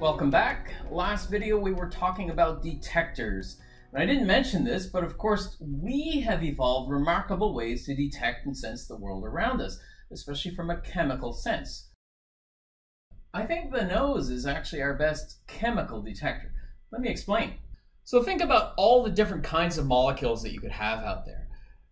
Welcome back. Last video we were talking about detectors. And I didn't mention this, but of course we have evolved remarkable ways to detect and sense the world around us, especially from a chemical sense. I think the nose is actually our best chemical detector. Let me explain. So think about all the different kinds of molecules that you could have out there.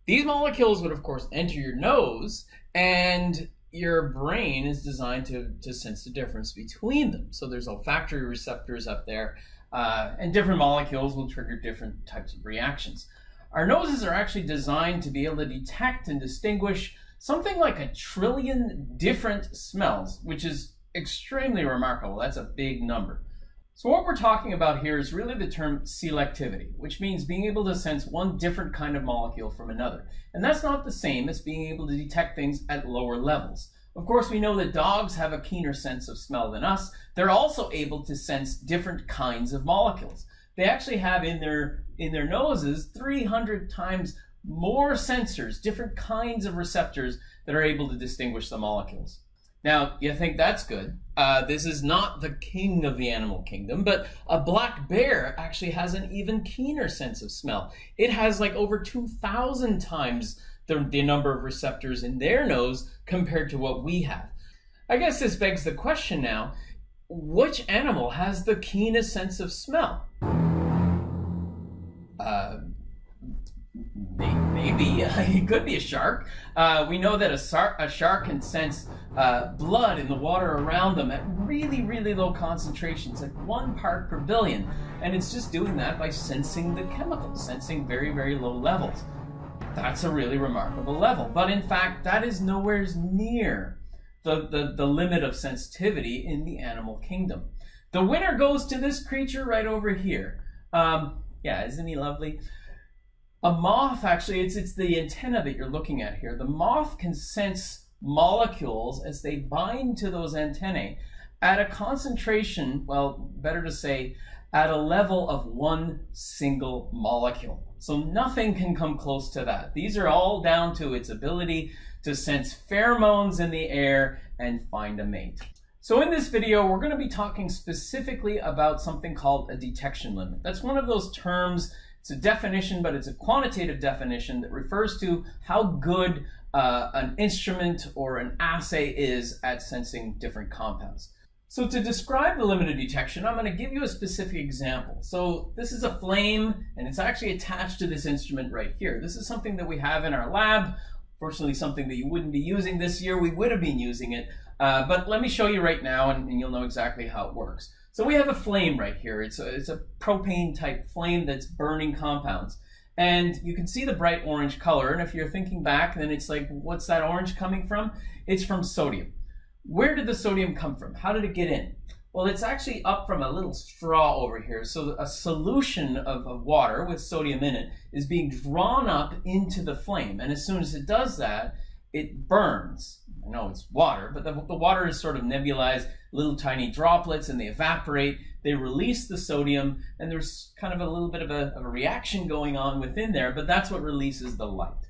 These molecules would of course enter your nose and your brain is designed to, to sense the difference between them. So there's olfactory receptors up there, uh, and different molecules will trigger different types of reactions. Our noses are actually designed to be able to detect and distinguish something like a trillion different smells, which is extremely remarkable. That's a big number. So what we're talking about here is really the term selectivity, which means being able to sense one different kind of molecule from another. And that's not the same as being able to detect things at lower levels. Of course, we know that dogs have a keener sense of smell than us. They're also able to sense different kinds of molecules. They actually have in their, in their noses 300 times more sensors, different kinds of receptors that are able to distinguish the molecules. Now, you think that's good. Uh, this is not the king of the animal kingdom, but a black bear actually has an even keener sense of smell. It has like over 2,000 times the, the number of receptors in their nose compared to what we have. I guess this begs the question now which animal has the keenest sense of smell? Uh, maybe uh, it could be a shark. Uh, we know that a, a shark can sense uh, blood in the water around them at really, really low concentrations, like one part per billion. And it's just doing that by sensing the chemicals, sensing very, very low levels. That's a really remarkable level. But in fact, that is nowhere near the, the, the limit of sensitivity in the animal kingdom. The winner goes to this creature right over here. Um, yeah, isn't he lovely? A moth, actually, it's, it's the antenna that you're looking at here. The moth can sense molecules as they bind to those antennae at a concentration, well, better to say, at a level of one single molecule. So nothing can come close to that. These are all down to its ability to sense pheromones in the air and find a mate. So in this video, we're going to be talking specifically about something called a detection limit. That's one of those terms it's a definition, but it's a quantitative definition that refers to how good uh, an instrument or an assay is at sensing different compounds. So to describe the limit of detection, I'm going to give you a specific example. So this is a flame, and it's actually attached to this instrument right here. This is something that we have in our lab. Fortunately, something that you wouldn't be using this year. We would have been using it. Uh, but let me show you right now, and, and you'll know exactly how it works. So we have a flame right here. It's a, it's a propane type flame that's burning compounds. And you can see the bright orange color. And if you're thinking back, then it's like, what's that orange coming from? It's from sodium. Where did the sodium come from? How did it get in? Well, it's actually up from a little straw over here. So a solution of, of water with sodium in it is being drawn up into the flame. And as soon as it does that, it burns. Know it's water, but the, the water is sort of nebulized, little tiny droplets, and they evaporate. They release the sodium, and there's kind of a little bit of a, of a reaction going on within there, but that's what releases the light.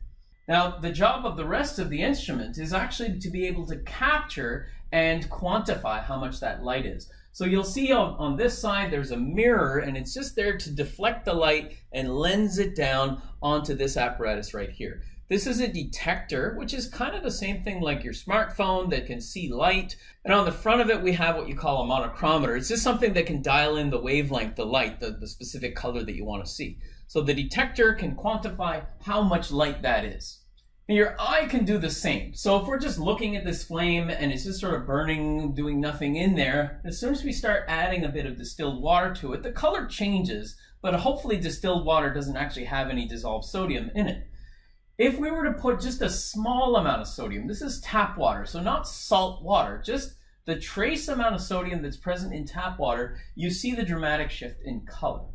Now, the job of the rest of the instrument is actually to be able to capture and quantify how much that light is. So you'll see on, on, this side there's a mirror and it's just there to deflect the light and lens it down onto this apparatus right here. This is a detector, which is kind of the same thing like your smartphone that can see light. And on the front of it, we have what you call a monochromator. It's just something that can dial in the wavelength, the light, the, the specific color that you want to see. So the detector can quantify how much light that is. And your eye can do the same. So if we're just looking at this flame and it's just sort of burning, doing nothing in there, as soon as we start adding a bit of distilled water to it, the color changes, but hopefully distilled water doesn't actually have any dissolved sodium in it. If we were to put just a small amount of sodium, this is tap water, so not salt water, just the trace amount of sodium that's present in tap water, you see the dramatic shift in color.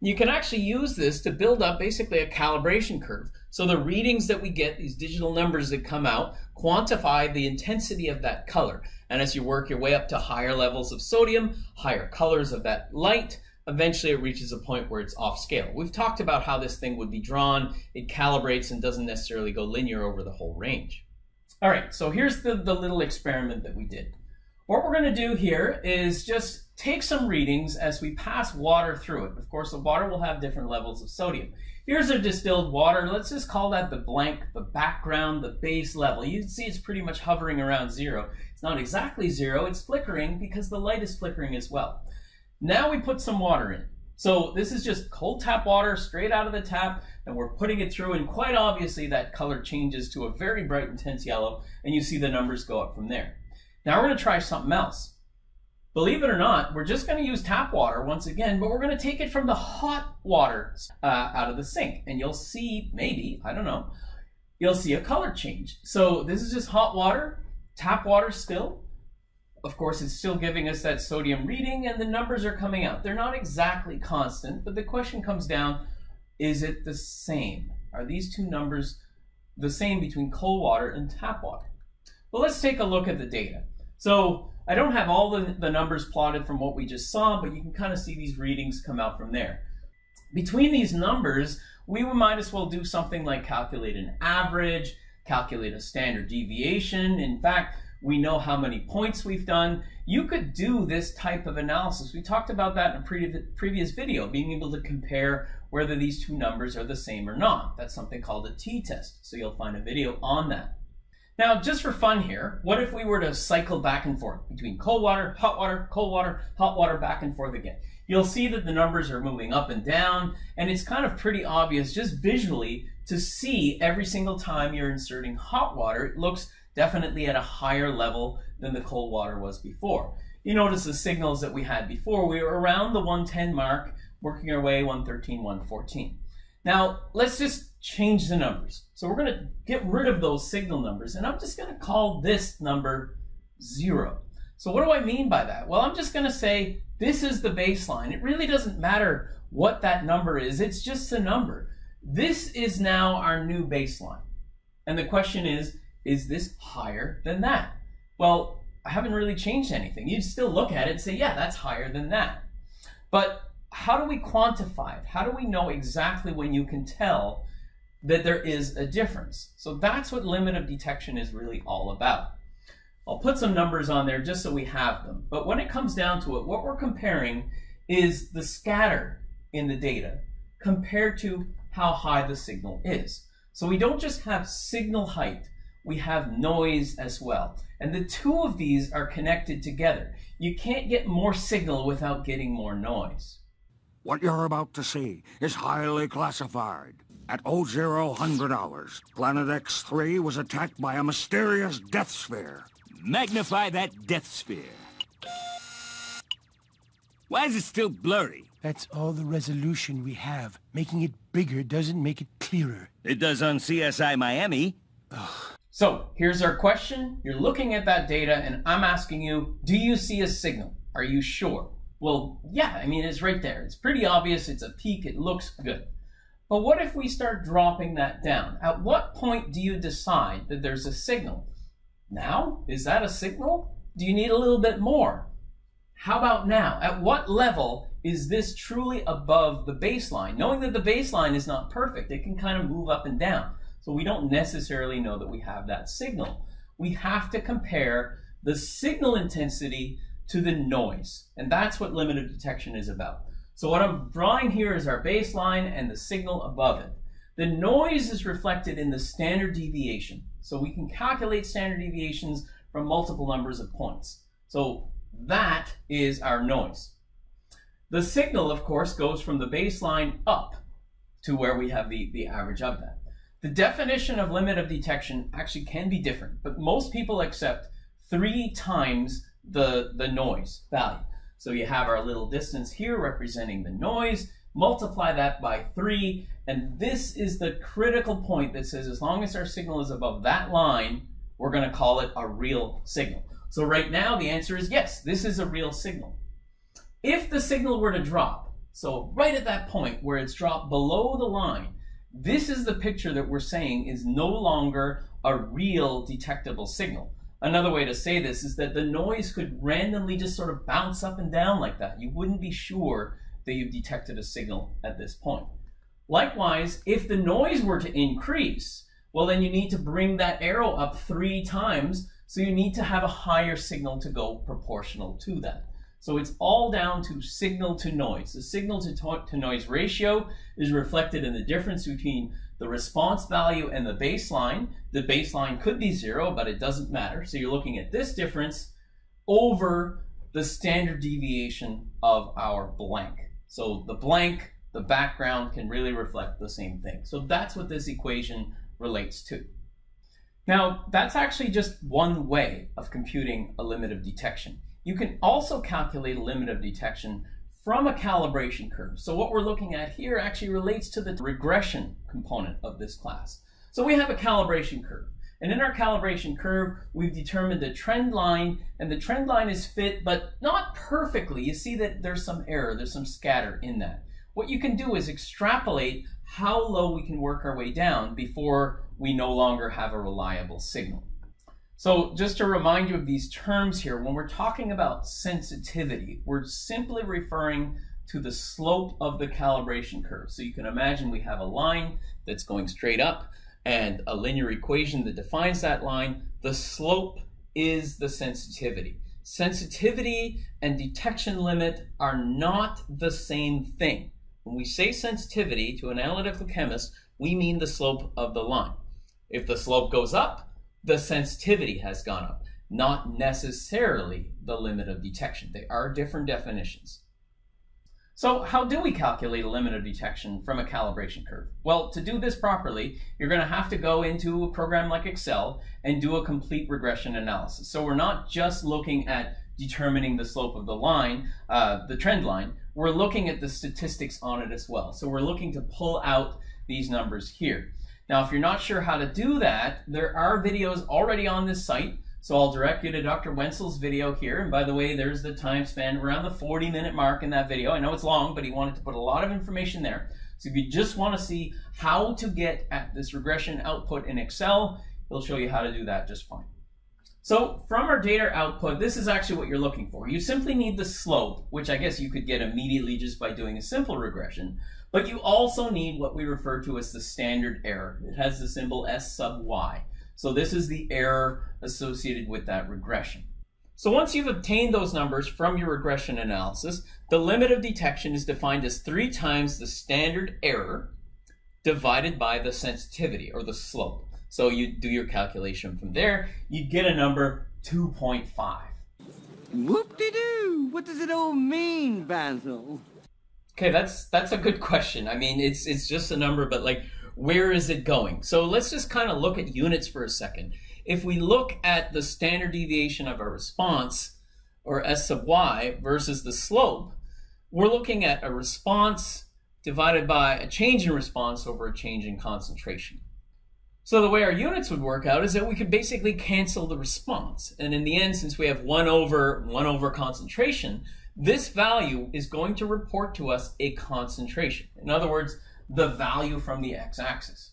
You can actually use this to build up basically a calibration curve. So the readings that we get, these digital numbers that come out, quantify the intensity of that color. And as you work your way up to higher levels of sodium, higher colors of that light, eventually it reaches a point where it's off scale. We've talked about how this thing would be drawn, it calibrates and doesn't necessarily go linear over the whole range. All right, so here's the, the little experiment that we did. What we're going to do here is just take some readings as we pass water through it. Of course, the water will have different levels of sodium. Here's a distilled water. Let's just call that the blank, the background, the base level. You can see it's pretty much hovering around zero. It's not exactly zero, it's flickering because the light is flickering as well. Now we put some water in. So this is just cold tap water straight out of the tap and we're putting it through and quite obviously that color changes to a very bright intense yellow and you see the numbers go up from there. Now we're going to try something else. Believe it or not, we're just going to use tap water once again, but we're going to take it from the hot water uh, out of the sink. And you'll see, maybe, I don't know, you'll see a color change. So this is just hot water, tap water still. Of course, it's still giving us that sodium reading and the numbers are coming out. They're not exactly constant, but the question comes down, is it the same? Are these two numbers the same between cold water and tap water? Well, let's take a look at the data. So I don't have all the, the numbers plotted from what we just saw, but you can kind of see these readings come out from there. Between these numbers, we might as well do something like calculate an average, calculate a standard deviation. In fact, we know how many points we've done. You could do this type of analysis. We talked about that in a pre previous video, being able to compare whether these two numbers are the same or not. That's something called a t-test. So you'll find a video on that. Now, just for fun here, what if we were to cycle back and forth between cold water, hot water, cold water, hot water, back and forth again? You'll see that the numbers are moving up and down, and it's kind of pretty obvious just visually to see every single time you're inserting hot water, it looks definitely at a higher level than the cold water was before. You notice the signals that we had before, we were around the 110 mark, working our way 113, 114. Now, let's just change the numbers. So we're going to get rid of those signal numbers, and I'm just going to call this number 0. So what do I mean by that? Well, I'm just going to say this is the baseline. It really doesn't matter what that number is. It's just a number. This is now our new baseline. And the question is, is this higher than that? Well, I haven't really changed anything. You'd still look at it and say, yeah, that's higher than that. But how do we quantify it? How do we know exactly when you can tell that there is a difference? So that's what limit of detection is really all about. I'll put some numbers on there just so we have them. But when it comes down to it, what we're comparing is the scatter in the data compared to how high the signal is. So we don't just have signal height, we have noise as well. And the two of these are connected together. You can't get more signal without getting more noise. What you're about to see is highly classified. At 0000 hours, Planet X-3 was attacked by a mysterious death sphere. Magnify that death sphere. Why is it still blurry? That's all the resolution we have. Making it bigger doesn't make it clearer. It does on CSI Miami. Ugh. So, here's our question. You're looking at that data, and I'm asking you, do you see a signal? Are you sure? Well, yeah, I mean, it's right there. It's pretty obvious. It's a peak. It looks good. But what if we start dropping that down? At what point do you decide that there's a signal? Now? Is that a signal? Do you need a little bit more? How about now? At what level is this truly above the baseline? Knowing that the baseline is not perfect, it can kind of move up and down. So we don't necessarily know that we have that signal. We have to compare the signal intensity to the noise. And that's what limit of detection is about. So what I'm drawing here is our baseline and the signal above it. The noise is reflected in the standard deviation. So we can calculate standard deviations from multiple numbers of points. So that is our noise. The signal, of course, goes from the baseline up to where we have the, the average of that. The definition of limit of detection actually can be different, but most people accept three times the, the noise value. So you have our little distance here representing the noise, multiply that by three, and this is the critical point that says as long as our signal is above that line, we're gonna call it a real signal. So right now the answer is yes, this is a real signal. If the signal were to drop, so right at that point where it's dropped below the line, this is the picture that we're saying is no longer a real detectable signal. Another way to say this is that the noise could randomly just sort of bounce up and down like that. You wouldn't be sure that you've detected a signal at this point. Likewise, if the noise were to increase, well, then you need to bring that arrow up three times. So you need to have a higher signal to go proportional to that. So it's all down to signal to noise. The signal to, to noise ratio is reflected in the difference between the response value and the baseline. The baseline could be zero, but it doesn't matter. So you're looking at this difference over the standard deviation of our blank. So the blank, the background can really reflect the same thing. So that's what this equation relates to. Now, that's actually just one way of computing a limit of detection. You can also calculate a limit of detection from a calibration curve. So what we're looking at here actually relates to the regression component of this class. So we have a calibration curve. And in our calibration curve, we've determined the trend line, and the trend line is fit, but not perfectly. You see that there's some error, there's some scatter in that. What you can do is extrapolate how low we can work our way down before we no longer have a reliable signal. So just to remind you of these terms here, when we're talking about sensitivity, we're simply referring to the slope of the calibration curve. So you can imagine we have a line that's going straight up and a linear equation that defines that line. The slope is the sensitivity. Sensitivity and detection limit are not the same thing. When we say sensitivity to an analytical chemist, we mean the slope of the line. If the slope goes up, the sensitivity has gone up, not necessarily the limit of detection. They are different definitions. So how do we calculate a limit of detection from a calibration curve? Well, to do this properly, you're going to have to go into a program like Excel and do a complete regression analysis. So we're not just looking at determining the slope of the line, uh, the trend line, we're looking at the statistics on it as well. So we're looking to pull out these numbers here. Now, if you're not sure how to do that, there are videos already on this site. So I'll direct you to Dr. Wenzel's video here. And by the way, there's the time span around the 40 minute mark in that video. I know it's long, but he wanted to put a lot of information there. So if you just want to see how to get at this regression output in Excel, he'll show you how to do that just fine. So from our data output, this is actually what you're looking for. You simply need the slope, which I guess you could get immediately just by doing a simple regression. But you also need what we refer to as the standard error. It has the symbol S sub y. So this is the error associated with that regression. So once you've obtained those numbers from your regression analysis, the limit of detection is defined as three times the standard error divided by the sensitivity or the slope. So you do your calculation from there, you get a number 2.5. Whoop-de-doo! What does it all mean, Basil? Okay, that's that's a good question. I mean, it's it's just a number, but like, where is it going? So let's just kind of look at units for a second. If we look at the standard deviation of our response, or S sub y, versus the slope, we're looking at a response divided by a change in response over a change in concentration. So the way our units would work out is that we could basically cancel the response. And in the end, since we have 1 over 1 over concentration, this value is going to report to us a concentration. In other words, the value from the x-axis.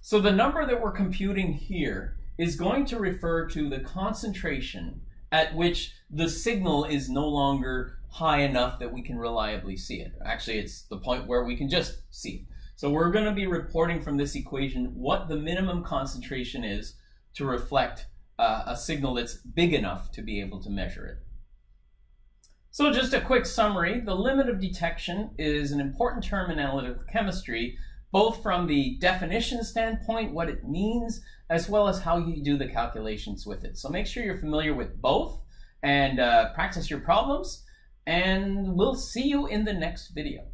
So the number that we're computing here is going to refer to the concentration at which the signal is no longer high enough that we can reliably see it. Actually, it's the point where we can just see it. So we're going to be reporting from this equation what the minimum concentration is to reflect uh, a signal that's big enough to be able to measure it. So just a quick summary, the limit of detection is an important term in analytical chemistry, both from the definition standpoint, what it means, as well as how you do the calculations with it. So make sure you're familiar with both and uh, practice your problems, and we'll see you in the next video.